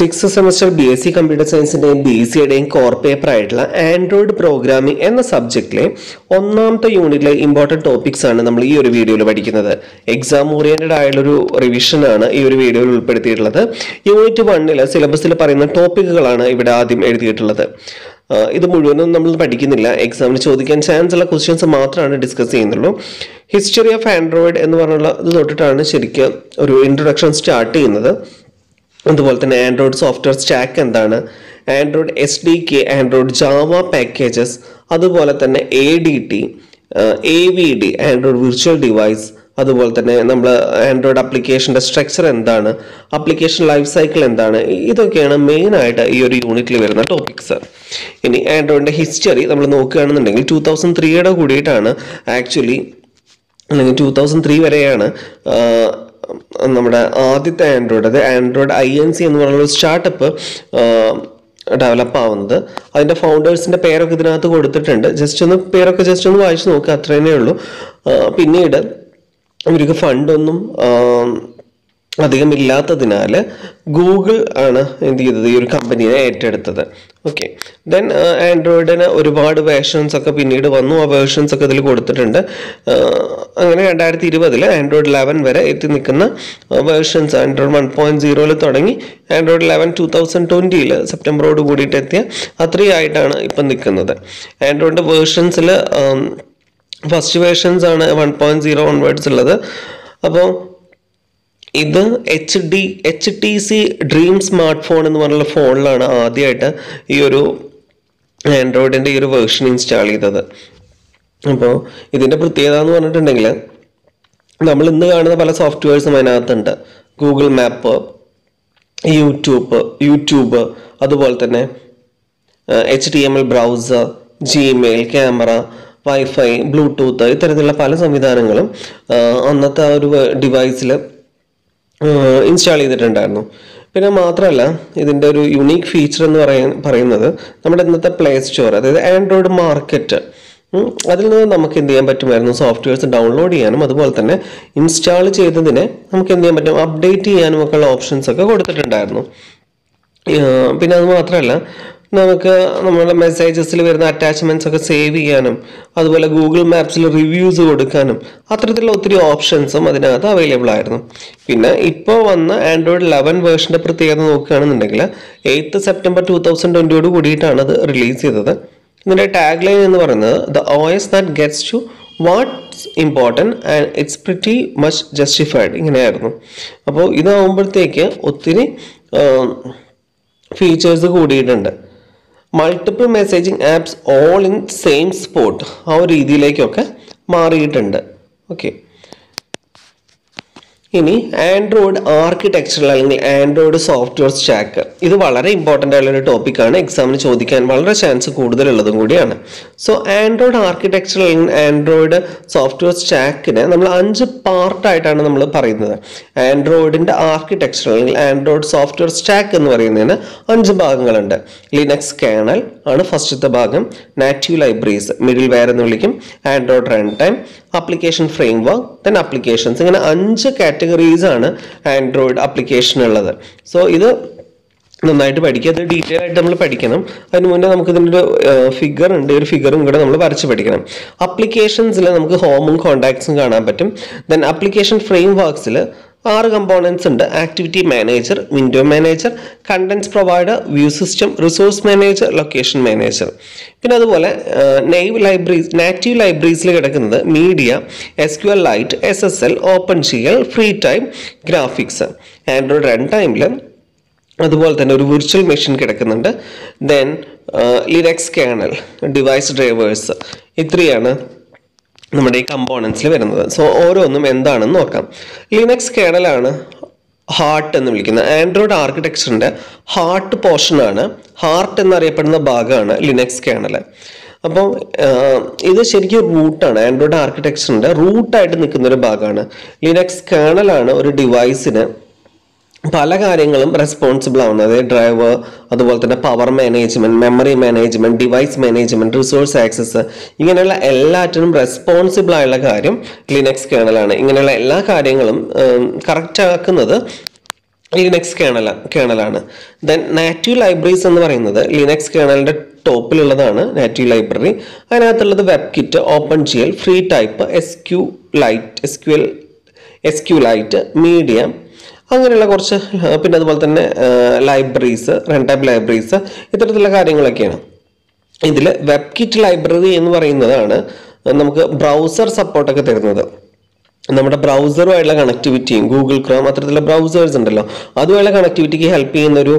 Six semester B S C computer സയൻസിന്റെയും B C യുടെയും core paper ആയിട്ടുള്ള Android programming എന്ന സബ്ജക്റ്റിലെ ഒന്നാമത്തെ യൂണിറ്റിലെ ഇമ്പോർട്ടന്റ് ടോപ്പിക്സ് ആണ് നമ്മൾ ഈ ഒരു വീഡിയോയിൽ പഠിക്കുന്നത്. എക്സാം ഓറിയന്റഡ് ആയുള്ളൊരു ആണ് ഈ ഒരു വീഡിയോയിൽ ഉൾപ്പെടുത്തിയിട്ടുള്ളത്. യൂണിറ്റ് വണ്ണിൽ സിലബസിൽ പറയുന്ന ടോപ്പിക്കുകളാണ് ഇവിടെ ആദ്യം എഴുതിയിട്ടുള്ളത്. ഇത് മുഴുവനും നമ്മൾ പഠിക്കുന്നില്ല. എക്സാമിന് ചോദിക്കാൻ ചാൻസ് ഉള്ള ക്വസ്റ്റ്യൻസ് മാത്രമാണ് ഡിസ്കസ് ചെയ്യുന്നുള്ളൂ. ഹിസ്റ്ററി ഓഫ് ആൻഡ്രോയിഡ് എന്ന് പറഞ്ഞുള്ള ഇത് തൊട്ടിട്ടാണ് ശരിക്കും ഒരു ഇൻട്രൊഡക്ഷൻ സ്റ്റാർട്ട് ചെയ്യുന്നത്. അതുപോലെ തന്നെ ആൻഡ്രോയിഡ് സോഫ്റ്റ്വെയർ സ്റ്റാക്ക് എന്താണ്? Android S D K Android Java packages അതുപോലെ തന്നെ A D T A V D Android virtual device അതുപോലെ തന്നെ നമ്മൾ ആൻഡ്രോയിഡ് ആപ്ലിക്കേഷന്റെ സ്ട്രക്ചർ എന്താണ്? ആപ്ലിക്കേഷൻ ലൈഫ് സൈക്കിൾ എന്താണ്? ഇതൊക്കെയാണ് മെയിനായിട്ട് ഈ ഒരു യൂണിറ്റിൽ വരുന്ന ടോപ്പിക്സ് ഇനി ആൻഡ്രോയിഡിന്റെ ഹിസ്റ്ററി നമ്മൾ നോക്കുകയാണെന്നുണ്ടെങ്കിൽ ടൂ തൗസൻഡ് ത്രീയുടെ കൂടിയിട്ടാണ് ആക്ച്വലി അല്ലെങ്കിൽ ടൂ തൗസൻഡ് ത്രീ വരെയാണ് നമ്മുടെ ആദ്യത്തെ ആൻഡ്രോയിഡ് അത് ആൻഡ്രോയിഡ് ഐ എൻ സി എന്ന് പറയുന്ന ഒരു സ്റ്റാർട്ടപ്പ് ഡെവലപ്പ് ആവുന്നത്. അതിന്റെ ഫൗണ്ടേഴ്സിന്റെ പേരൊക്കെ ഇതിനകത്ത് കൊടുത്തിട്ടുണ്ട്. ജസ്റ്റ് ഒന്ന് പേരൊക്കെ ജസ്റ്റ് ഒന്ന് വായിച്ചു നോക്കുക അത്രേ ഉള്ളൂ. പിന്നീട് ഇവർക്ക് ഫണ്ടൊന്നും അധികം ഇല്ലാത്തതിനാൽ ഗൂഗിൾ ആണ് എന്ത് ചെയ്തത്? ഈ ഒരു കമ്പനിയെ ഏറ്റെടുത്തത്. ഓക്കെ ദെൻ ആൻഡ്രോയിഡിന് ഒരുപാട് വേർഷൻസ് ഒക്കെ പിന്നീട് വന്നു. ആ വേർഷൻസ് ഒക്കെ ഇതിൽ കൊടുത്തിട്ടുണ്ട്. അങ്ങനെ രണ്ടായിരത്തി ഇരുപതിൽ ആൻഡ്രോയിഡ് ലെവൻ വരെ എത്തി നിൽക്കുന്ന വേർഷൻസ് ആൻഡ്രോയിഡ് വൺ പോയിന്റ് സീറോയിൽ തുടങ്ങി. ആൻഡ്രോയിഡ് ലെവൻ ടു തൗസൻഡ് ട്വന്റിയിൽ സെപ്റ്റംബറോട് കൂടിയിട്ട് എത്തിയ അത്രയും ആയിട്ടാണ് ഇപ്പം നിൽക്കുന്നത്. ആൻഡ്രോയിഡ് വേർഷൻസിൽ ഫസ്റ്റ് വേർഷൻസ് ആണ് വൺ പോയിന്റ് സീറോ ഓൺവേർഡ്സ് ഉള്ളത്. അപ്പോൾ ഇത് H D H T C Dream smart phone എന്ന് പറഞ്ഞുള്ള ഫോണിലാണ് ആദ്യമായിട്ട് ഈ ഒരു ആൻഡ്രോയിഡിന്റെ ഈ ഒരു വേർഷൻ ഇൻസ്റ്റാൾ ചെയ്തത്. അപ്പോൾ ഇതിന്റെ പ്രത്യേകത എന്ന് പറഞ്ഞിട്ടുണ്ടെങ്കിൽ നമ്മൾ ഇന്ന് കാണുന്ന പല സോഫ്റ്റ്വെയർസും അതിനകത്തുണ്ട്. ഗൂഗിൾ മാപ്പ് യൂട്യൂബ് യൂട്യൂബ് അതുപോലെ തന്നെ H D M L browser Gmail camera wifi Bluetooth ഇത്തരത്തിലുള്ള പല സംവിധാനങ്ങളും അന്നത്തെ ആ ഒരു ഡിവൈസിൽ ഇൻസ്റ്റാൾ ചെയ്തിട്ടുണ്ടായിരുന്നു. പിന്നെ മാത്രമല്ല ഇതിന്റെ ഒരു യുണീക്ക് ഫീച്ചർ എന്ന് പറയ പറയുന്നത് നമ്മുടെ ഇന്നത്തെ പ്ലേ സ്റ്റോർ അതായത് ആൻഡ്രോയിഡ് മാർക്കറ്റ് അതിൽ നിന്ന് നമുക്ക് എന്ത് ചെയ്യാൻ പറ്റുമായിരുന്നു? സോഫ്റ്റ്വെയർസ് ഡൗൺലോഡ് ചെയ്യാനും അതുപോലെ തന്നെ ഇൻസ്റ്റാൾ ചെയ്തതിനെ നമുക്ക് എന്ത് ചെയ്യാൻ പറ്റും? അപ്ഡേറ്റ് ചെയ്യാനും ഒക്കെ ഉള്ള ഓപ്ഷൻസ് ഒക്കെ കൊടുത്തിട്ടുണ്ടായിരുന്നു. പിന്നെ അത് മാത്രമല്ല നമുക്ക് നമ്മുടെ മെസ്സേജസിൽ വരുന്ന അറ്റാച്ച്മെന്റ്സ് ഒക്കെ സേവ് ചെയ്യാനും അതുപോലെ ഗൂഗിൾ മാപ്സിൽ റിവ്യൂസ് കൊടുക്കാനും അത്തരത്തിലുള്ള ഒത്തിരി ഓപ്ഷൻസും അതിനകത്ത് അവൈലബിൾ ആയിരുന്നു. പിന്നെ ഇപ്പോൾ വന്ന ആൻഡ്രോയിഡ് ലെവൻ വേർഷന്റെ പ്രത്യേകത നോക്കുകയാണെന്നുണ്ടെങ്കിൽ എയ്ത്ത് സെപ്റ്റംബർ ടു തൗസൻഡ് ട്വന്റിയോട് കൂടിയിട്ടാണ് അത് റിലീസ് ചെയ്തത്. ഇതിന്റെ ടാഗ് ലൈൻ എന്ന് പറയുന്നത് the O S that gets to what's important and it's pretty much justified ഇങ്ങനെയായിരുന്നു. അപ്പോൾ ഇതാവുമ്പോഴത്തേക്ക് ഒത്തിരി ഫീച്ചേഴ്സ് കൂടിയിട്ടുണ്ട്. Multiple messaging apps all in same spot ആ ഒരു രീതിയിലേക്കൊക്കെ മാറിയിട്ടുണ്ട്. ഓക്കെ ഇനി ആൻഡ്രോയിഡ് ആർക്കിടെക്ചറൽ അല്ലെങ്കിൽ ആൻഡ്രോയിഡ് സോഫ്റ്റ്വെയർ സ്റ്റാക്ക് ഇത് വളരെ ഇമ്പോർട്ടന്റ് ആയിട്ടുള്ള ടോപ്പിക്കാണ് എക്സാമിന് ചോദിക്കാൻ വളരെ ചാൻസ് കൂടുതലുള്ളതും കൂടിയാണ്. സോ ആൻഡ്രോയിഡ് ആർക്കിടെക്ചറൽ അല്ലെങ്കിൽ ആൻഡ്രോയിഡ് സോഫ്റ്റ്വെയർ സ്റ്റാക്കിനെ നമ്മൾ അഞ്ച് പാർട്ടായിട്ടാണ് നമ്മൾ പറയുന്നത്. ആൻഡ്രോയിഡിന്റെ ആർക്കിടെക്ചർ അല്ലെങ്കിൽ ആൻഡ്രോയിഡ് സോഫ്റ്റ്വെയർ സ്റ്റാക്ക് എന്ന് പറയുന്നതിന് അഞ്ച് ഭാഗങ്ങളുണ്ട്. ലിനക്സ് കേണൽ ആണ് ഫസ്റ്റത്തെ ഭാഗം. നാറ്റീവ് ലൈബ്രറീസ് മിഡിൽ വെയർ എന്ന് വിളിക്കും. Android runtime application framework then applications ഇങ്ങനെ അഞ്ച് കാറ്റഗറീസ് ആണ് ആൻഡ്രോയിഡ് ആപ്ലിക്കേഷൻ ഉള്ളത്. സോ ഇത് നന്നായിട്ട് പഠിക്കുക. അത് ഡീറ്റെയിൽ ആയിട്ട് നമ്മൾ പഠിക്കണം. അതിന് മുന്നേ നമുക്ക് ഇതിന്റെ ഒരു ഫിഗർ ഉണ്ട്. ഒരു ഫിഗറും കൂടെ നമ്മൾ വരച്ച് പഠിക്കണം. അപ്ലിക്കേഷൻസിൽ നമുക്ക് ഹോമും കോണ്ടാക്ട്സും കാണാൻ പറ്റും. ദെൻ അപ്ലിക്കേഷൻ ഫ്രെയിം വർക്ക്സിൽ ആറ് കമ്പോണൻസ് ഉണ്ട്. Activity manager window manager contents provider view system resource manager location manager പിന്നെ അതുപോലെ നെയ്വ് ലൈബ്രറീസ് നാറ്റീവ് ലൈബ്രറീസിൽ കിടക്കുന്നത് media S Q L lite S S L open L free time graphics Android run ടൈമിൽ അതുപോലെ തന്നെ ഒരു virtual machine കിടക്കുന്നുണ്ട്. Then Linux kernel device drivers ഇത്രയാണ് നമ്മുടെ ഈ കമ്പോണൻസിൽ വരുന്നത്. സോ ഓരോന്നും എന്താണെന്ന് നോക്കാം. ലിനക്സ് കേണലാണ് ഹാർട്ട് എന്ന് വിളിക്കുന്നത്. ആൻഡ്രോയിഡ് ആർക്കിടെക്ചറിന്റെ ഹാർട്ട് പോർഷനാണ് ഹാർട്ട് എന്നറിയപ്പെടുന്ന ഭാഗമാണ് ലിനക്സ് കേണൽ അപ്പോൾ ഇത് ശരിക്കും റൂട്ടാണ് ആൻഡ്രോയിഡ് ആർക്കിടെക്ചറിന്റെ റൂട്ടായിട്ട് നിൽക്കുന്ന ഒരു ഭാഗമാണ്. ലിനക്സ് കേണലാണ് ഒരു ഡിവൈസിന് പല കാര്യങ്ങളും റെസ്പോൺസിബിൾ ആവുന്നത് ഡ്രൈവർ അതുപോലെ തന്നെ power management memory management device management resource access ഇങ്ങനെയുള്ള എല്ലാറ്റിനും റെസ്പോൺസിബിൾ ആയുള്ള കാര്യം ലിനക്സ് കേണലാണ് ഇങ്ങനെയുള്ള എല്ലാ കാര്യങ്ങളും കറക്റ്റ് ആക്കുന്നത് ലിനക്സ് കേണൽ കേണലാണ് ദെൻ നാറ്റീവ് ലൈബ്രറീസ് എന്ന് പറയുന്നത് ലിനക്സ് കേണലിന്റെ ടോപ്പിലുള്ളതാണ് native library അതിനകത്തുള്ളത് web kit open G L free type S Q lite S Q L S Q lite media അങ്ങനെയുള്ള കുറച്ച് പിന്നെ അതുപോലെ തന്നെ ലൈബ്രറീസ് റൺ ടൈപ്പ് ലൈബ്രറീസ് ഇത്തരത്തിലുള്ള കാര്യങ്ങളൊക്കെയാണ്. ഇതിൽ വെബ് കിറ്റ് ലൈബ്രറി എന്ന് പറയുന്നതാണ് നമുക്ക് ബ്രൗസർ സപ്പോർട്ടൊക്കെ തരുന്നത്. നമ്മുടെ ബ്രൗസറുമായിട്ടുള്ള കണക്ടിവിറ്റിയും ഗൂഗിൾ ക്രോം അത്തരത്തിലുള്ള ബ്രൗസേഴ്സ് ഉണ്ടല്ലോ. അതുമായുള്ള കണക്ടിവിറ്റിക്ക് ഹെൽപ്പ് ചെയ്യുന്ന ഒരു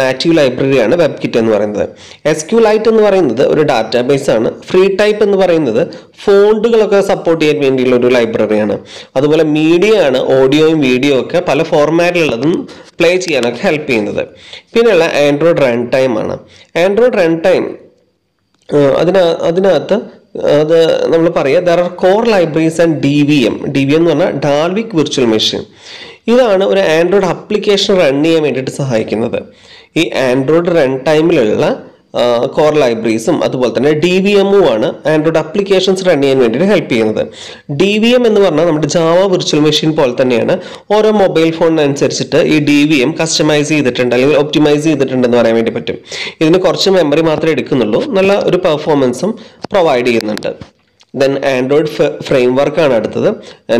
നാറ്റീവ് ലൈബ്രറിയാണ് വെബ് കിറ്റ് എന്ന് പറയുന്നത്. എസ് ക്യു ലൈറ്റ് എന്ന് പറയുന്നത് ഒരു ഡാറ്റാബേസ് ആണ്. ഫ്രീ ടൈപ്പ് എന്ന് പറയുന്നത് ഫോണ്ടുകളൊക്കെ സപ്പോർട്ട് ചെയ്യാൻ വേണ്ടിയുള്ള ഒരു ലൈബ്രറിയാണ് അതുപോലെ മീഡിയ ആണ് ഓഡിയോയും വീഡിയോ ഒക്കെ പല ഫോർമാറ്റിലുള്ളതും പ്ലേ ചെയ്യാനൊക്കെ ഹെൽപ്പ് ചെയ്യുന്നത്. പിന്നെയുള്ള ആൻഡ്രോയിഡ് റൺ ടൈം ആണ്. ആൻഡ്രോയിഡ് റൺ ടൈം അതിന അതിനകത്ത് അത് നമ്മൾ പറയുക there are core libraries and D V M D V M എന്ന് പറഞ്ഞാൽ ഡാൽവിക് വിർച്വൽ മെഷീൻ ഇതാണ് ഒരു ആൻഡ്രോയിഡ് ആപ്ലിക്കേഷൻ റൺ ചെയ്യാൻ വേണ്ടിയിട്ട് സഹായിക്കുന്നത്. ഈ ആൻഡ്രോയിഡ് റൺ ടൈമിലുള്ള കോർ ലൈബ്രറീസും അതുപോലെ തന്നെ ഡി വി എമ്മും ആണ് ആൻഡ്രോയിഡ് അപ്ലിക്കേഷൻസ് റൺ ചെയ്യാൻ വേണ്ടിയിട്ട് ഹെൽപ്പ് ചെയ്യുന്നത്. ഡി വി എം എന്ന് പറഞ്ഞാൽ നമ്മുടെ ജാവ വിർച്വൽ മെഷീൻ പോലെ തന്നെയാണ്. ഓരോ മൊബൈൽ ഫോണിനനുസരിച്ചിട്ട് ഈ ഡി വി എം കസ്റ്റമൈസ് ചെയ്തിട്ടുണ്ട് അല്ലെങ്കിൽ ഒപ്റ്റിമൈസ് ചെയ്തിട്ടുണ്ടെന്ന് പറയാൻ വേണ്ടി പറ്റും. ഇതിന് കുറച്ച് മെമ്മറി മാത്രമേ എടുക്കുന്നുള്ളൂ. നല്ല ഒരു പെർഫോമൻസും പ്രൊവൈഡ് ചെയ്യുന്നുണ്ട്. ദെൻ ആൻഡ്രോയിഡ് ഫ്രെയിം വർക്കാണ് അടുത്തത്.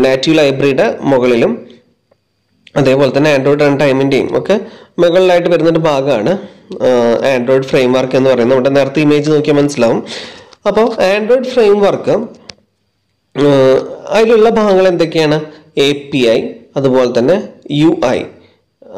നാറ്റീവ് ലൈബ്രറിയുടെ മുകളിലും അതേപോലെ തന്നെ ആൻഡ്രോയിഡ് റൺ ടൈമിന്റെയും ഒക്കെ മുകളിലായിട്ട് വരുന്നൊരു ഭാഗമാണ്. ആൻഡ്രോയിഡ് ഫ്രെയിം വർക്ക് എന്ന് പറയുന്നത്. നമ്മുടെ നേരത്തെ ഇമേജ് നോക്കിയാൽ മനസ്സിലാവും. അപ്പോൾ ആൻഡ്രോയിഡ് ഫ്രെയിം വർക്ക് അതിലുള്ള ഭാഗങ്ങൾ എന്തൊക്കെയാണ്? എ പി ഐ അതുപോലെ തന്നെ U I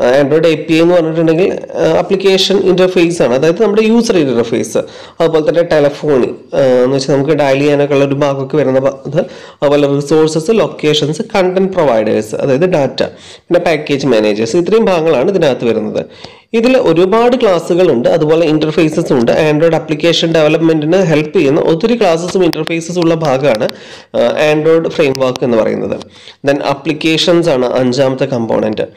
Android A P എന്ന് പറഞ്ഞിട്ടുണ്ടെങ്കിൽ ആപ്ലിക്കേഷൻ ഇന്റർഫേസ് ആണ്. അതായത് നമ്മുടെ യൂസർ ഇന്റർഫേസ് അതുപോലെ തന്നെ ടെലഫോണി എന്ന് വെച്ചാൽ നമുക്ക് ഡയൽ ചെയ്യാനൊക്കെ ഉള്ള ഒരു ഭാഗമൊക്കെ വരുന്ന അത് അതുപോലെ റിസോഴ്സസ് ലൊക്കേഷൻസ് കണ്ടന്റ് പ്രൊവൈഡേഴ്സ് അതായത് ഡാറ്റ പിന്നെ പാക്കേജ് മാനേജേഴ്സ് ഇത്രയും ഭാഗങ്ങളാണ് ഇതിനകത്ത് വരുന്നത്. ഇതിൽ ഒരുപാട് ക്ലാസ്സുകളുണ്ട് അതുപോലെ ഇന്റർഫേസസ് ഉണ്ട്. ആൻഡ്രോയിഡ് ആപ്ലിക്കേഷൻ ഡെവലപ്മെന്റിന് ഹെൽപ്പ് ചെയ്യുന്ന ഒത്തിരി ക്ലാസ്സസും ഇന്റർഫേസസും ഉള്ള ഭാഗമാണ് ആൻഡ്രോയിഡ് ഫ്രെയിം വർക്ക് എന്ന് പറയുന്നത്. ദെൻ അപ്ലിക്കേഷൻസ് ആണ് അഞ്ചാമത്തെ കമ്പോണന്റ്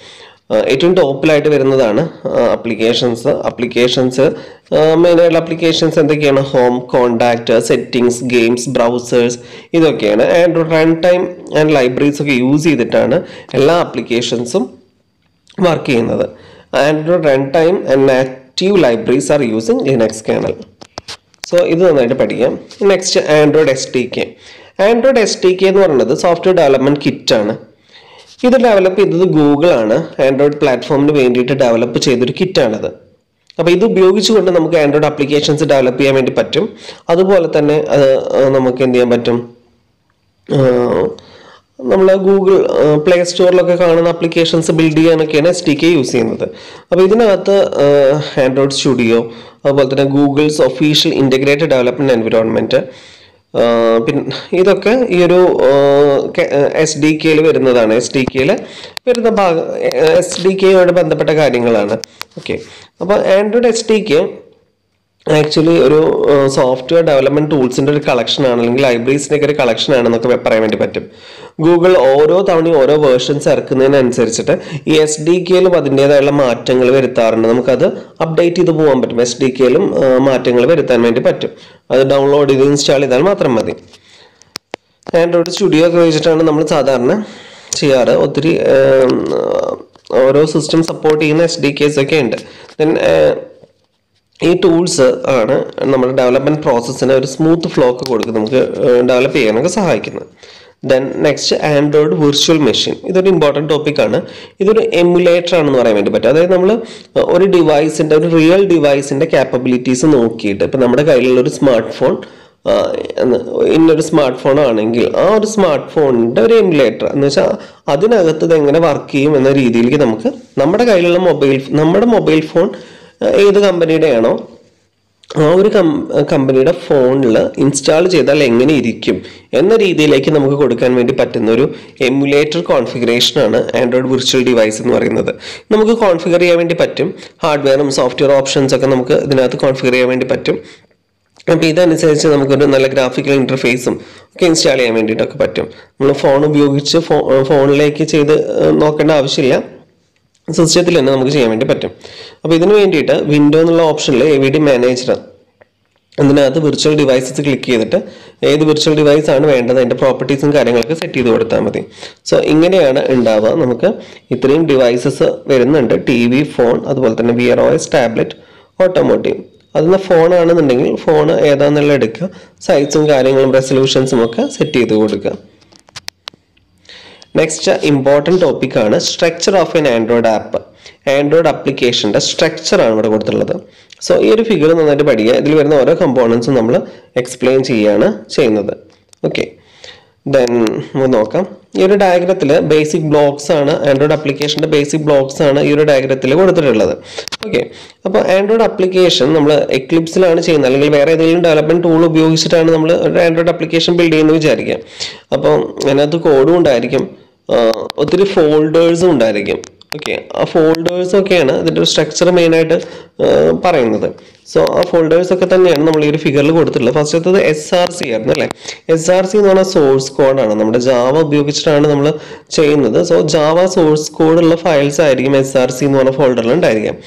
ഏറ്റവും ടോപ്പിലായിട്ട് വരുന്നതാണ് അപ്ലിക്കേഷൻസ് അപ്ലിക്കേഷൻസ് മെയിനായിട്ടുള്ള അപ്ലിക്കേഷൻസ് എന്തൊക്കെയാണ്? Home contact settings games browsers ഇതൊക്കെയാണ്. Android run time and libraries ഒക്കെ യൂസ് ചെയ്തിട്ടാണ് എല്ലാ അപ്ലിക്കേഷൻസും വർക്ക് ചെയ്യുന്നത്. Android run time and active libraries are using Linux kernel so ഇത് നന്നായിട്ട് പഠിക്കാം. Next Android S D K Android S D K എന്ന് പറയുന്നത് സോഫ്റ്റ്വെയർ ഡെവലപ്മെന്റ് കിറ്റ് ആണ്. ഇത് ഡെവലപ്പ് ചെയ്തത് ഗൂഗിൾ ആണ്. ആൻഡ്രോയിഡ് പ്ലാറ്റ്ഫോമിന് വേണ്ടിയിട്ട് ഡെവലപ്പ് ചെയ്തൊരു കിറ്റാണിത് അപ്പോൾ ഇത് ഉപയോഗിച്ചുകൊണ്ട് നമുക്ക് ആൻഡ്രോയിഡ് ആപ്ലിക്കേഷൻസ് ഡെവലപ്പ് ചെയ്യാൻ വേണ്ടി പറ്റും. അതുപോലെ തന്നെ അത് നമുക്ക് എന്ത് ചെയ്യാൻ പറ്റും? നമ്മൾ ഗൂഗിൾ പ്ലേ സ്റ്റോറിലൊക്കെ കാണുന്ന ആപ്ലിക്കേഷൻസ് ബിൽഡ് ചെയ്യാനൊക്കെയാണ് എസ് ടി കെ യൂസ് ചെയ്യുന്നത്. അപ്പോൾ ഇതിനകത്ത് ആൻഡ്രോയിഡ് സ്റ്റുഡിയോ അതുപോലെ തന്നെ Google's official integrated development environment പിന്നെ ഇതൊക്കെ ഈ ഒരു എസ് ഡി കെയിൽ വരുന്നതാണ്. എസ് ഡി കെയിൽ വരുന്ന ഭാഗം എസ് ഡി കെയുമായിട്ട് ബന്ധപ്പെട്ട കാര്യങ്ങളാണ്. ഓക്കെ അപ്പോൾ Android S D K actually ഒരു സോഫ്റ്റ്വെയർ ഡെവലപ്മെന്റ് ടൂൾസിന്റെ ഒരു കളക്ഷൻ ആണ് അല്ലെങ്കിൽ ലൈബ്രറീസിന്റെ ഒക്കെ ഒരു കളക്ഷൻ ആണെന്നൊക്കെ പറയാൻ വേണ്ടി പറ്റും. ഗൂഗിൾ ഓരോ തവണയും ഓരോ വേർഷൻസ് ഇറക്കുന്നതിനനുസരിച്ചിട്ട് ഈ എസ് ഡി കെയിലും അതിന്റെതായുള്ള മാറ്റങ്ങൾ വരുത്താറുണ്ട്. നമുക്കത് അപ്ഡേറ്റ് ചെയ്ത് പോകാൻ പറ്റും. എസ് ഡി കെയിലും മാറ്റങ്ങൾ വരുത്താൻ വേണ്ടി പറ്റും. അത് ഡൗൺലോഡ് ചെയ്ത് ഇൻസ്റ്റാൾ ചെയ്താൽ മാത്രം മതി. ആൻഡ്രോയിഡ് സ്റ്റുഡിയോ ഒക്കെ വെച്ചിട്ടാണ് നമ്മൾ സാധാരണ ചെയ്യാറ്. ഒത്തിരി ഓരോ സിസ്റ്റം സപ്പോർട്ട് ചെയ്യുന്ന എസ് ഡി കെസ് ഒക്കെ ഉണ്ട്. ദെൻ ഈ ടൂൾസ് ആണ് നമ്മുടെ ഡെവലപ്മെന്റ് പ്രോസസ്സിന് ഒരു സ്മൂത്ത് ഫ്ലോ ഒക്കെ കൊടുക്കും നമുക്ക് ഡെവലപ്പ് ചെയ്യാനൊക്കെ സഹായിക്കുന്നത്. Then next Android virtual machine ഇതൊരു ഇമ്പോർട്ടന്റ് ടോപ്പിക്കാണ് ഇതൊരു എമുലേറ്റർ ആണെന്ന് പറയാൻ വേണ്ടി പറ്റും. അതായത് നമ്മൾ ഒരു ഡിവൈസിന്റെ ഒരു റിയൽ ഡിവൈസിന്റെ ക്യാപ്പബിലിറ്റീസ് നോക്കിയിട്ട് ഇപ്പം നമ്മുടെ കയ്യിലുള്ള ഒരു സ്മാർട്ട് ഫോൺ ഇന്നൊരു സ്മാർട്ട് ഫോൺ ആണെങ്കിൽ ആ ഒരു സ്മാർട്ട് ഫോണിന്റെ ഒരു എമുലേറ്റർ എന്ന് വെച്ചാൽ അതിനകത്ത് എങ്ങനെ വർക്ക് ചെയ്യും എന്ന രീതിയിലേക്ക് നമുക്ക് നമ്മുടെ കയ്യിലുള്ള മൊബൈൽ നമ്മുടെ മൊബൈൽ ഫോൺ ഏത് കമ്പനിയുടെയാണോ ആ ഒരു കമ്പനിയുടെ ഫോണിൽ ഇൻസ്റ്റാൾ ചെയ്താൽ എങ്ങനെ ഇരിക്കും എന്ന രീതിയിലേക്ക് നമുക്ക് കൊടുക്കാൻ വേണ്ടി പറ്റുന്ന ഒരു എമുലേറ്റർ കോൺഫിഗറേഷനാണ് ആൻഡ്രോയിഡ് വിർച്വൽ ഡിവൈസ് എന്ന് പറയുന്നത്. നമുക്ക് കോൺഫിഗർ ചെയ്യാൻ വേണ്ടി പറ്റും. ഹാർഡ്വെയറും സോഫ്റ്റ്വെയർ ഓപ്ഷൻസ് ഒക്കെ നമുക്ക് ഇതിനകത്ത് കോൺഫിഗർ ചെയ്യാൻ വേണ്ടി പറ്റും. അപ്പോൾ ഇതനുസരിച്ച് നമുക്കൊരു നല്ല ഗ്രാഫിക്കൽ ഇന്റർഫേസും ഒക്കെ ഇൻസ്റ്റാൾ ചെയ്യാൻ വേണ്ടിയിട്ടൊക്കെ പറ്റും. നമ്മൾ ഫോൺ ഉപയോഗിച്ച് ഫോണിലേക്ക് ചെയ്ത് നോക്കേണ്ട ആവശ്യമില്ല. സിസ്റ്റത്തിൽ തന്നെ നമുക്ക് ചെയ്യാൻ വേണ്ടി പറ്റും. അപ്പോൾ ഇതിന് വേണ്ടിയിട്ട് വിൻഡോ എന്നുള്ള ഓപ്ഷനിൽ എ വി ഡി മാനേജർ അതിനകത്ത് വിർച്വൽ ഡിവൈസസ് ക്ലിക്ക് ചെയ്തിട്ട് ഏത് വിർച്വൽ ഡിവൈസ് ആണ് വേണ്ടത് അതിന്റെ പ്രോപ്പർട്ടീസും കാര്യങ്ങളൊക്കെ സെറ്റ് ചെയ്ത് കൊടുത്താൽ മതി. സോ ഇങ്ങനെയാണ് ഉണ്ടാവുക നമുക്ക് ഇത്രയും ഡിവൈസസ് വരുന്നുണ്ട്. ടി വി ഫോൺ അതുപോലെ തന്നെ വിയർ ഓയസ് ടാബ്ലറ്റ് ഓട്ടോമോട്ടീവ് അതിന് ഫോൺ ആണെന്നുണ്ടെങ്കിൽ ഫോൺ ഏതാണെന്നുള്ള എടുക്കുക. സൈസും കാര്യങ്ങളും റെസൊല്യൂഷൻസും ഒക്കെ സെറ്റ് ചെയ്ത് കൊടുക്കുക. നെക്സ്റ്റ് ഇമ്പോർട്ടന്റ് ടോപ്പിക്കാണ് structure of an Android app Android അപ്ലിക്കേഷന്റെ സ്ട്രക്ചറാണ് ഇവിടെ കൊടുത്തിട്ടുള്ളത്. സോ ഈ ഒരു ഫിഗർ നന്നായിട്ട് പഠിക്കുക. ഇതിൽ വരുന്ന ഓരോ കമ്പോണൻസും നമ്മൾ എക്സ്പ്ലെയിൻ ചെയ്യുകയാണ് ചെയ്യുന്നത്. ഓക്കെ ദെൻ നമുക്ക് നോക്കാം. ഈ ഒരു ഡയഗ്രത്തിൽ ബേസിക് ബ്ലോക്സ് ആണ് ആൻഡ്രോയിഡ് അപ്ലിക്കേഷന്റെ ബേസിക് ബ്ലോക്സ് ആണ് ഈ ഒരു ഡയഗ്രത്തിൽ കൊടുത്തിട്ടുള്ളത്. ഓക്കെ അപ്പോൾ ആൻഡ്രോയിഡ് അപ്ലിക്കേഷൻ നമ്മൾ എക്ലിപ്സിലാണ് ചെയ്യുന്നത്. അല്ലെങ്കിൽ വേറെ ഏതെങ്കിലും ഡെവലപ്മെന്റ് ടൂൾ ഉപയോഗിച്ചിട്ടാണ് നമ്മൾ ഒരു ആൻഡ്രോയിഡ് അപ്ലിക്കേഷൻ ബിൽഡ് ചെയ്യുന്നത് വിചാരിക്കുക. അപ്പോൾ അതിനകത്ത് കോഡും ഉണ്ടായിരിക്കും. ഒത്തിരി ഫോൾഡേഴ്സും ഉണ്ടായിരിക്കും. ഓക്കെ ആ ഫോൾഡേഴ്സ് ഒക്കെയാണ് ഇതിന്റെ ഒരു സ്ട്രക്ചർ മെയിനായിട്ട് പറയുന്നത്. സോ ആ ഫോൾഡേഴ്സ് ഒക്കെ തന്നെയാണ് നമ്മൾ ഈ ഒരു ഫിഗറിൽ കൊടുത്തിട്ടുള്ളത്. ഫസ്റ്റത്തത് എസ് ആർ സി ആയിരുന്നു അല്ലേ? എസ് ആർ സി എന്ന് പറഞ്ഞാൽ സോഴ്സ് കോഡാണ് നമ്മുടെ ജാവ ഉപയോഗിച്ചിട്ടാണ് നമ്മൾ ചെയ്യുന്നത്. സോ ജാവ സോഴ്സ് കോഡുള്ള ഫയൽസ് ആയിരിക്കും എസ് ആർ സി എന്ന് പറഞ്ഞ ഫോൾഡറിൽ ഉണ്ടായിരിക്കാം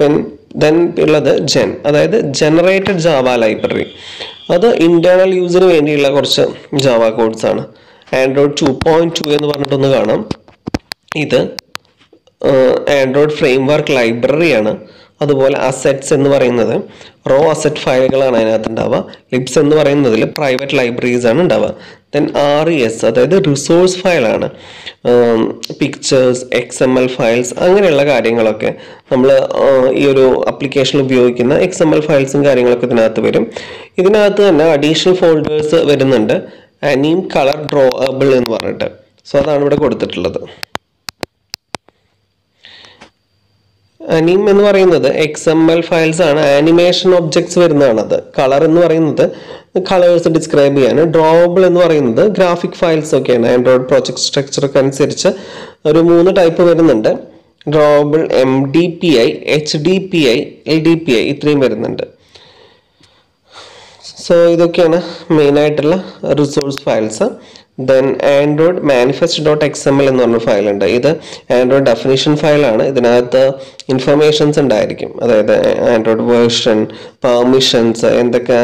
പെൻ ദെൻ ഉള്ളത് ജെൻ അതായത് ജനറേറ്റഡ് ജാവ ലൈബ്രറി അത് ഇന്റേണൽ യൂസിന് വേണ്ടിയുള്ള കുറച്ച് ജാവ കോഡ്സ് ആണ്. ആൻഡ്രോയിഡ് ടു പോയിന്റ് ടു എന്ന് പറഞ്ഞിട്ടൊന്ന് കാണാം. ഇത് ആൻഡ്രോയിഡ് ഫ്രെയിം വർക്ക് ലൈബ്രറിയാണ് അതുപോലെ അസെറ്റ്സ് എന്ന് പറയുന്നത്. റോ അസെറ്റ് ഫയലുകളാണ് അതിനകത്ത് ഉണ്ടാവുക ലിപ്സ് എന്ന് പറയുന്നതിൽ പ്രൈവറ്റ് ലൈബ്രറീസ് ആണ് ഉണ്ടാവുക. ദെൻ ആർ ഇ എസ് അതായത് resource ഫയലാണ് pictures X M L files അങ്ങനെയുള്ള കാര്യങ്ങളൊക്കെ നമ്മൾ ഈ ഒരു അപ്ലിക്കേഷനിൽ ഉപയോഗിക്കുന്ന എക്സ് എം എൽ ഫയൽസും കാര്യങ്ങളൊക്കെ ഇതിനകത്ത് വരും. ഇതിനകത്ത് തന്നെ അഡീഷണൽ ഫോൾഡേഴ്സ് വരുന്നുണ്ട്. അനീം കളർ ഡ്രോബിൾ എന്ന് പറഞ്ഞിട്ട്. സോ അതാണ് ഇവിടെ കൊടുത്തിട്ടുള്ളത്. അനീം എന്ന് പറയുന്നത് എക്സ് എം എൽ ഫയൽസ് ആണ്. ആനിമേഷൻ ഒബ്ജക്ട്സ് വരുന്നതാണ് അത് കളർ എന്ന് പറയുന്നത് കളേഴ്സ് ഡിസ്ക്രൈബ് ചെയ്യാൻ. ഡ്രോബിൾ എന്ന് പറയുന്നത് ഗ്രാഫിക് ഫയൽസ് ഒക്കെയാണ്. ആൻഡ്രോയിഡ് പ്രോജക്ട് സ്ട്രക്ചർ ഒക്കെ അനുസരിച്ച് ഒരു മൂന്ന് ടൈപ്പ് വരുന്നുണ്ട്. Drawable M D P I H D P I L D P I ഇത്രയും വരുന്നുണ്ട്. സോ ഇതൊക്കെയാണ് മെയിനായിട്ടുള്ള resource files then Android manifest dot X M L എന്ന് പറഞ്ഞ ഫയൽ ഉണ്ട് ഇത് ആൻഡ്രോയിഡ് ഡെഫിനിഷൻ ഫയലാണ്. ഇതിനകത്ത് ഇൻഫർമേഷൻസ് ഉണ്ടായിരിക്കും. അതായത് ആൻഡ്രോയിഡ് വേർഷൻ പെർമിഷൻസ് എന്തൊക്കെ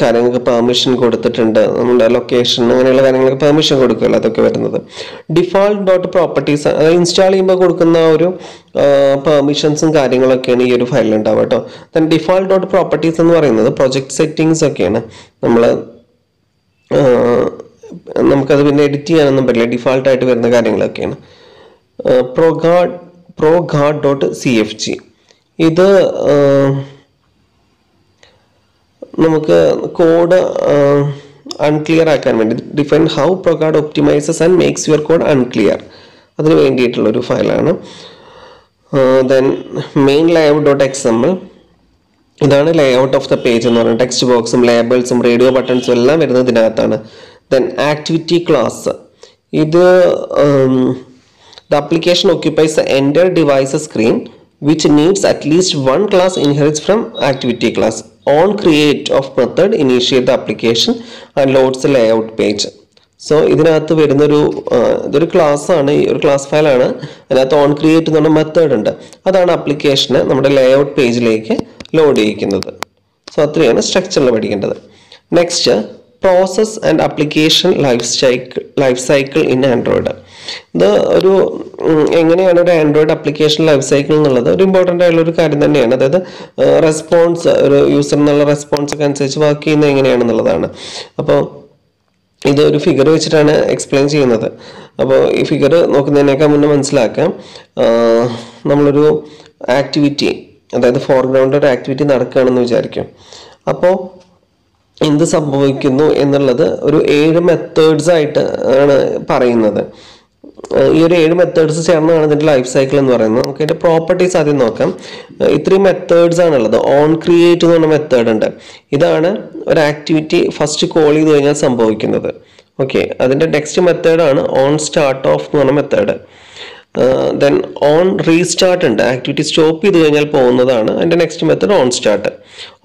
കാര്യങ്ങൾക്ക് പെർമിഷൻ കൊടുത്തിട്ടുണ്ട് നമ്മുടെ ലൊക്കേഷൻ അങ്ങനെയുള്ള കാര്യങ്ങൾക്ക് പെർമിഷൻ കൊടുക്കുമല്ലോ അതൊക്കെ വരുന്നത്. ഡിഫോൾട്ട് ഡോട്ട് പ്രോപ്പർട്ടീസ് അതായത് ഇൻസ്റ്റാൾ ചെയ്യുമ്പോൾ കൊടുക്കുന്ന ഒരു പെർമിഷൻസും കാര്യങ്ങളൊക്കെയാണ് ഈ ഒരു ഫയലിൽ ഉണ്ടാവുക കേട്ടോ. ദെൻ ഡിഫോൾട്ട് ഡോട്ട് പ്രോപ്പർട്ടീസ് എന്ന് പറയുന്നത് പ്രൊജക്ട് സെറ്റിങ്സ് ഒക്കെയാണ്. നമ്മൾ നമുക്കത് പിന്നെ എഡിറ്റ് ചെയ്യാനൊന്നും പറ്റില്ല. ഡിഫാൾട്ടായിട്ട് വരുന്ന കാര്യങ്ങളൊക്കെയാണ്. ProGuard ProGuard dot C F G ഇത് നമുക്ക് കോഡ് അൺക്ലിയർ ആക്കാൻ വേണ്ടി define how ProGuard optimizes and makes your code unclear അതിന് വേണ്ടിയിട്ടുള്ള ഒരു ഫയലാണ്. Then main layout dot X M L ഇതാണ് ലേഔട്ട് ഓഫ് ദ പേജ് എന്ന് പറയുന്നത് ടെക്സ്റ്റ് ബോക്സും ലേബിൾസും റേഡിയോ ബട്ടൺസും എല്ലാം വരുന്നത് ഇതിനകത്താണ് ദെൻ ആക്ടിവിറ്റി ക്ലാസ് ഇത് the application occupies the entire device screen which needs at least one class from activity class on create of method initiate the application and loads the layout page so ഇതിനകത്ത് വരുന്നൊരു ഇതൊരു class ആണ് ഈ ഒരു class ഫയലാണ് അതിനകത്ത് on create എന്ന് പറഞ്ഞ method ഉണ്ട് അതാണ് ആപ്ലിക്കേഷന് നമ്മുടെ ലേഔട്ട് പേജിലേക്ക് ലോഡ് ചെയ്യിക്കുന്നത് സോ അത്രയാണ് സ്ട്രക്ചറിൽ പഠിക്കേണ്ടത് next process and application life cycle life cycle in Android ഇത് ഒരു എങ്ങനെയാണ് ഒരു ആൻഡ്രോയിഡ് ആപ്ലിക്കേഷൻ ലൈഫ് സൈക്കിൾ എന്നുള്ളത്? ഒരു ഇമ്പോർട്ടന്റ് ആയിട്ടുള്ള ഒരു കാര്യം തന്നെയാണ്. അതായത് റെസ്പോൺസ് ഒരു യൂസർ എന്നുള്ള റെസ്പോൺസ് ഒക്കെ അനുസരിച്ച് വർക്ക് ചെയ്യുന്നത് എങ്ങനെയാണെന്നുള്ളതാണ്. അപ്പോൾ ഇത് ഒരു ഫിഗർ വെച്ചിട്ടാണ് എക്സ്പ്ലെയിൻ ചെയ്യുന്നത്. അപ്പോൾ ഈ ഫിഗർ നോക്കുന്നതിനേക്കാൾ മുന്നേ മനസ്സിലാക്കാം. നമ്മളൊരു ആക്ടിവിറ്റി അതായത് ഫോർഗ്രൗണ്ട് ഒരു ആക്ടിവിറ്റി നടക്കുകയാണെന്ന് വിചാരിക്കും. അപ്പോൾ എന്ത് സംഭവിക്കുന്നു എന്നുള്ളത് ഒരു ഏഴ് മെത്തേഡ്സ് ആയിട്ട് ആണ് പറയുന്നത്. ഈ ഒരു ഏഴ് മെത്തേഡ്സ് ചേർന്നാണ് ഇതിന്റെ ലൈഫ് സൈക്കിൾ എന്ന് പറയുന്നത്. നമുക്ക് ഇതിന്റെ പ്രോപ്പർട്ടീസ് ആദ്യം നോക്കാം. ഇത്രയും മെത്തേഡ്സ് ആണുള്ളത്. ഓൺ ക്രിയേറ്റ് എന്ന് പറഞ്ഞ മെത്തേഡ് ഉണ്ട്. ഇതാണ് ഒരു ആക്ടിവിറ്റി ഫസ്റ്റ് കോൾ ചെയ്ത് കഴിഞ്ഞാൽ സംഭവിക്കുന്നത്. ഓക്കെ അതിന്റെ നെക്സ്റ്റ് മെത്തേഡാണ് ഓൺ സ്റ്റാർട്ട് ഓഫ് എന്ന് പറഞ്ഞ മെത്തേഡ് ദെൻ ഓൺ റീസ്റ്റാർട്ട് ഉണ്ട്. ആക്ടിവിറ്റി സ്റ്റോപ്പ് ചെയ്ത് കഴിഞ്ഞാൽ പോകുന്നതാണ്. അതിന്റെ next method on start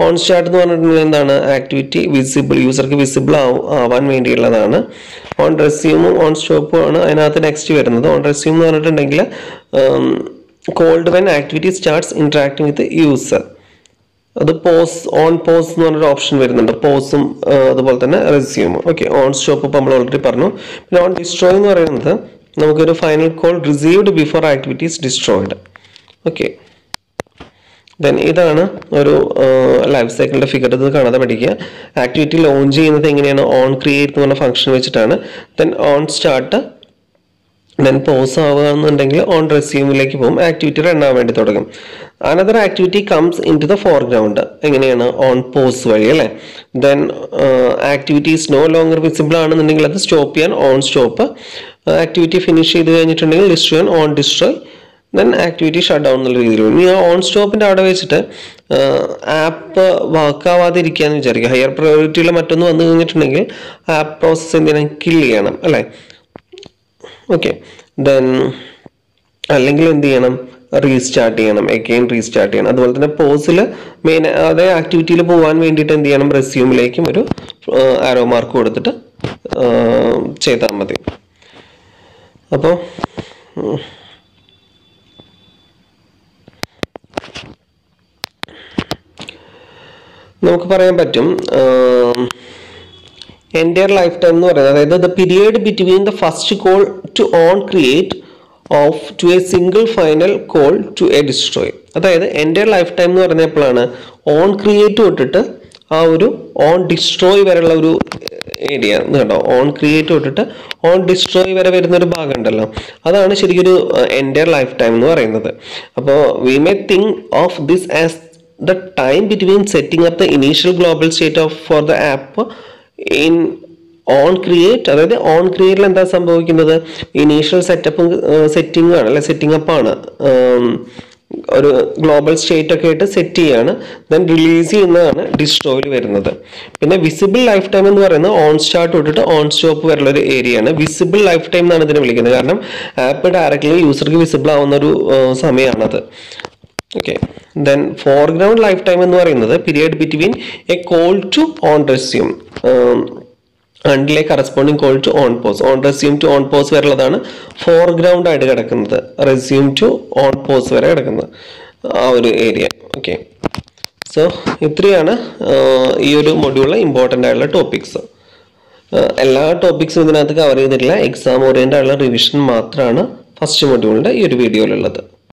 on start എന്ന് പറഞ്ഞിട്ടുണ്ടെങ്കിൽ എന്താണ്? ആക്ടിവിറ്റി വിസിബിൾ യൂസർക്ക് വിസിബിൾ ആവും ആവാൻ വേണ്ടിയുള്ളതാണ്. ഓൺ റെസ്യൂമും ഓൺ സ്റ്റോപ്പും ആണ് അതിനകത്ത് നെക്സ്റ്റ് വരുന്നത്. ഓൺ റെസ്യൂം എന്ന് പറഞ്ഞിട്ടുണ്ടെങ്കിൽ called when activity starts interacting with user അത് പോസ് ഓൺ പോസ് എന്ന് പറഞ്ഞൊരു ഓപ്ഷൻ വരുന്നുണ്ട്. പോസും അതുപോലെ തന്നെ റെസ്യൂമും ഓക്കെ ഓൺ സ്റ്റോപ്പ് ഇപ്പോൾ നമ്മൾ ഓൾറെഡി പറഞ്ഞു. പിന്നെ ഓൺ ഡിസ്ട്രോയ് എന്ന് പറയുന്നത് നമുക്കൊരു final call received before activities destroyed okay then ഇതാണ് ഒരു ലൈഫ് സൈക്കിളിന്റെ ഫിഗർ ഇത് കാണാതെ പഠിക്കുക. ആക്ടിവിറ്റി ലോഞ്ച് ചെയ്യുന്നത് എങ്ങനെയാണ്? ഓൺ ക്രിയേറ്റ് എന്ന് പറഞ്ഞ ഫംഗ്ഷൻ വെച്ചിട്ടാണ്. Then on start then pause ആവുക എന്നുണ്ടെങ്കിൽ ഓൺ റെസ്യൂമിലേക്ക് പോകും. ആക്ടിവിറ്റി റൺ ആവാൻ വേണ്ടി തുടങ്ങും. Another activity comes into the foreground എങ്ങനെയാണ്? ഓൺ പോസ് വഴി അല്ലേ? Then activities no longer visible ആണെന്നുണ്ടെങ്കിൽ അത് സ്റ്റോപ്പ് ചെയ്യാൻ ഓൺ സ്റ്റോപ്പ് ആക്ടിവിറ്റി ഫിനിഷ് ചെയ്ത് കഴിഞ്ഞിട്ടുണ്ടെങ്കിൽ ലിസ്റ്റ് ചെയ്യാൻ on destroy then activity shut down എന്നുള്ള രീതിയിൽ വരും. ആ ഓൺ സ്റ്റോപ്പിന്റെ അവിടെ വെച്ചിട്ട് ആപ്പ് വർക്കാവാതിരിക്കുകയെന്ന് വിചാരിക്കുക. ഹയർ പ്രയോറിറ്റിയിൽ മറ്റൊന്ന് വന്നു കഴിഞ്ഞിട്ടുണ്ടെങ്കിൽ ആപ്പ് പ്രോസസ്സ് എന്തിനാ? കിൽ ചെയ്യണം അല്ലേ? ഓക്കെ ദെൻ അല്ലെങ്കിൽ എന്ത് ചെയ്യണം? റീസ്റ്റാർട്ട് ചെയ്യണം എഗെയിൻ റീസ്റ്റാർട്ട് ചെയ്യണം. അതുപോലെ തന്നെ പോസിൽ മെയിൻ അതേ ആക്ടിവിറ്റിയിൽ പോകാൻ വേണ്ടിയിട്ട് എന്ത് ചെയ്യണം? റെസ്യൂമിലേക്കും ഒരു ആരോ മാർക്ക് കൊടുത്തിട്ട് ചെയ്താൽ മതി. അപ്പോൾ നമുക്ക് പറയാൻ പറ്റും എന്റെ ലൈഫ് ടൈം എന്ന് പറയുന്നത് അതായത് the period between the first call to on create of to a single final call to a destroy അതായത് എന്റെ ലൈഫ് ടൈം എന്ന് പറഞ്ഞപ്പോഴാണ് ഓൺ ക്രിയേറ്റ് തൊട്ടിട്ട് ആ ഒരു ഓൺ ഡിസ്ട്രോയ് വരെയുള്ള ഒരു ഏരിയ കേട്ടോ. ഓൺ ക്രിയേറ്റ് തൊട്ടിട്ട് ഓൺ ഡിസ്ട്രോയ് വരെ വരുന്ന ഒരു ഭാഗം ഉണ്ടല്ലോ. അതാണ് ശരിക്കൊരു എന്റെ ലൈഫ് ടൈം എന്ന് പറയുന്നത്. അപ്പോൾ we may think of this as the time between setting up the initial global state of for the app in on create അതായത് ഓൺ ക്രിയേറ്റിൽ എന്താ സംഭവിക്കുന്നത്? ഇനീഷ്യൽ സെറ്റപ്പ് സെറ്റിംഗ് ആണ് അല്ലെ സെറ്റിംഗ് അപ്പ് ആണ്. ഒരു ഗ്ലോബൽ സ്റ്റേറ്റ് ഒക്കെ ആയിട്ട് സെറ്റ് ചെയ്യാണ്. ദെൻ റിലീസ് ചെയ്യുന്നതാണ് ഡിസ്ട്രോയിൽ വരുന്നത്. പിന്നെ വിസിബിൾ ലൈഫ് ടൈം എന്ന് പറയുന്നത് ഓൺ സ്റ്റാർട്ട് തൊട്ടിട്ട് ഓൺ സ്റ്റോപ്പ് വരെയുള്ള ഒരു ഏരിയ ആണ്. വിസിബിൾ ലൈഫ് ടൈം എന്നാണ് ഇതിനെ വിളിക്കുന്നത്. കാരണം ആപ്പ് ഡയറക്റ്റ്ലി യൂസർക്ക് വിസിബിൾ ആവുന്ന ഒരു സമയമാണത്. Okay then foreground life time എന്ന് പറയുന്നത് period between a call to on resume until corresponding call to on pause on resume to on pause വരെയുള്ളതാണ് foreground ആയിട്ട് കിടക്കുന്നത്. റെസ്യൂം ടു ഓൺ പോസ് വരെ കിടക്കുന്നത്. ആ ഒരു ഏരിയ ഓക്കെ സോ ഇത്രയാണ് ഈ ഒരു മൊഡ്യൂളിലെ ഇമ്പോർട്ടന്റ് ആയിട്ടുള്ള ടോപ്പിക്സ് എല്ലാ ടോപ്പിക്സും ഇതിനകത്ത് കവർ ചെയ്തിട്ടില്ല. എക്സാം ഓറിയന്റ് ആയിട്ടുള്ള റിവിഷൻ മാത്രമാണ് ഫസ്റ്റ് മൊഡ്യൂളിന്റെ ഈ ഒരു വീഡിയോയിലുള്ളത്